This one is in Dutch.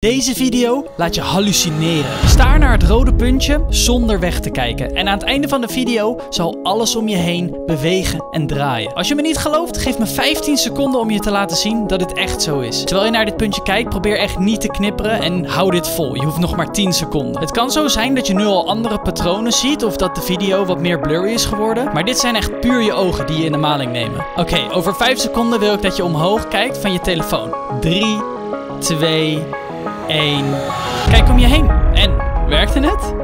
Deze video laat je hallucineren. Staar naar het rode puntje zonder weg te kijken. En aan het einde van de video zal alles om je heen bewegen en draaien. Als je me niet gelooft, geef me 15 seconden om je te laten zien dat het echt zo is. Terwijl je naar dit puntje kijkt, probeer echt niet te knipperen en hou dit vol. Je hoeft nog maar 10 seconden. Het kan zo zijn dat je nu al andere patronen ziet of dat de video wat meer blurry is geworden. Maar dit zijn echt puur je ogen die je in de maling nemen. Oké, over 5 seconden wil ik dat je omhoog kijkt van je telefoon. 3, 2, 1. Kijk om je heen. En werkte het?